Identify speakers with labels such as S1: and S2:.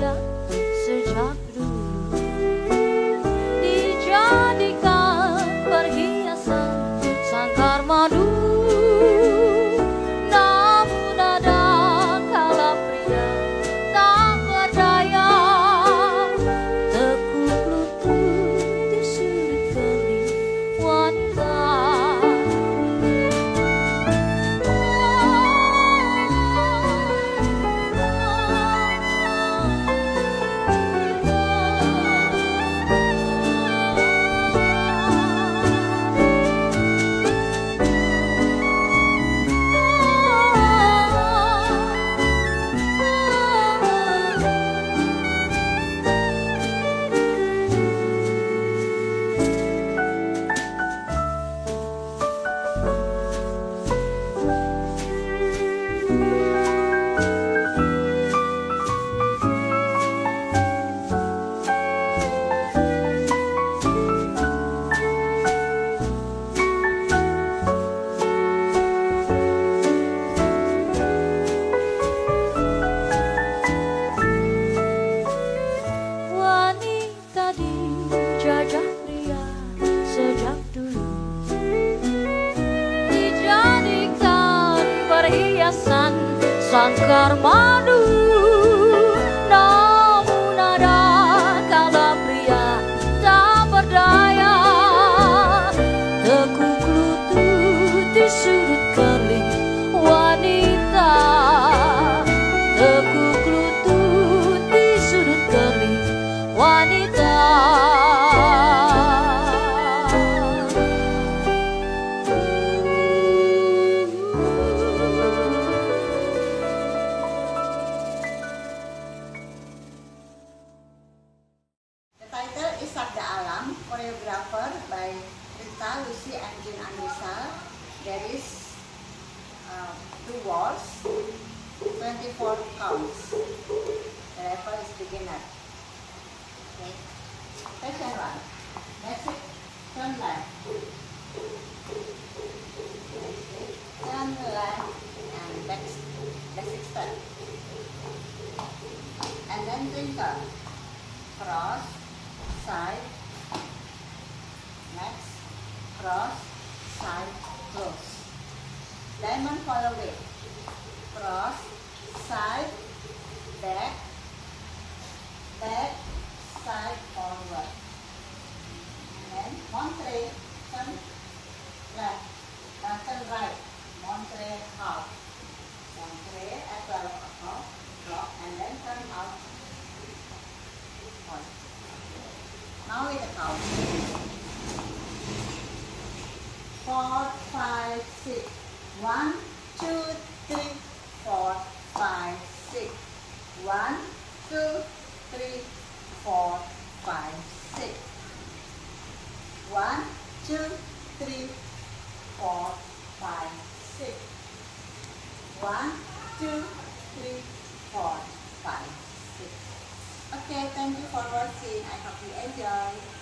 S1: 呀 sangkar madu
S2: choreographer by Rita, Lucy, and Jun Andrizal. There is uh, two walls, 24 counts. The rapper is beginner. Okay. Session one. That's it. Turn left. Turn left and back, basic step. And then twinkle cross, side, next, cross, side, close. Diamond follow it. Cross, side, back, back, side, forward. And then Monterey, turn left, uh, turn right, Monterey half. Monterey at 12 o'clock, block, and then turn out one. Now we count. Four, five, six. One, two, three, four, five, six. One, two, three, four, five, six. One, two, three, four, five, six. One, two, three, four, five, six. Okay, thank you for watching. I hope you enjoy.